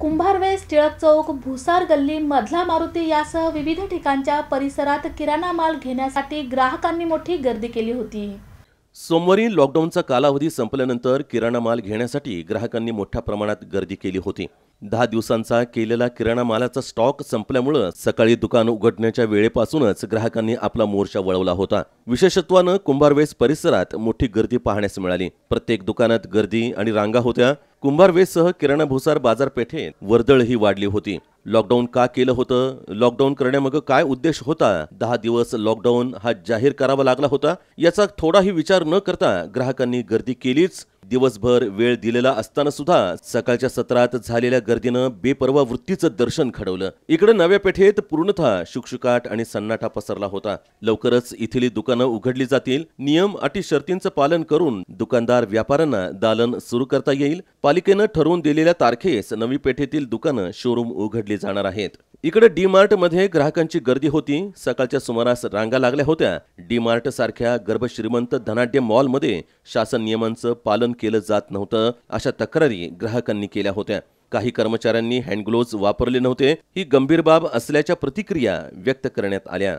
कुंभारवेस टिळक चौक भुसार गल्ली मधला मारुती यासह विविध ठिकाणच्या परिसरात किराणा माल घेण्यासाठी ग्राहकांनी मोठी गर्दी केली होती. सोमवारी लॉकडाऊनचा कालावधी संपल्यानंतर किराणा माल घेण्यासाठी ग्राहकांनी मोठ्या प्रमाणात गर्दी केली होती. दहा दिवसांचा केलेला किराणा मालाचा स्टॉक संपल्यामुळं सकाळी दुकान उघडण्याच्या वेळेपासूनच ग्राहकांनी आपला मोर्चा वळवला होता. विशेषत्वानं कुंभारवेस परिसरात मोठी गर्दी पाहण्यास मिळाली. प्रत्येक दुकानात गर्दी आणि रांगा होत्या. कुंभारवेससह किराणा भुसार बाजारपेठेत वर्दळही वाढली होती. लॉकडाऊन का केलं होतं? लॉकडाऊन करण्यामागं काय उद्देश होता? दहा दिवस लॉकडाऊन हा जाहीर करावा लागला होता याचा थोडाही विचार न करता ग्राहकांनी गर्दी केलीच. दिवसभर वेळ दिलेला असताना सुद्धा सकाळच्या सत्रात झालेल्या गर्दीनं बेपर्वा वृत्तीचं दर्शन घडवलं. इकडे नव्या पेठेत पूर्णतः शुकशुकाट आणि सन्नाटा पसरला होता. लवकरच इथली दुकानं उघडली जातील. नियम अटी शर्तींचं पालन करून दुकानदार व्यापाऱ्यांना दालन सुरू करता येईल. पालिकेनं ठरवून दिलेल्या तारखेस नवी पेठेतील दुकानं शोरूम उघडली जाणार आहेत. इकडे डी मार्टमध्ये ग्राहकांची गर्दी होती. सकाळच्या सुमारास रांगा लागल्या होत्या. डी मार्ट सारख्या गर्भश्रीमंत धनाढ्य मॉलमध्ये शासन नियमांचं पालन केलं जात नव्हतं अशा तक्रारी ग्राहकांनी केल्या होत्या. काही कर्मचाऱ्यांनी हँडग्लोव्ज वापरले नव्हते. ही गंभीर बाब असल्याच्या प्रतिक्रिया व्यक्त करण्यात आल्या.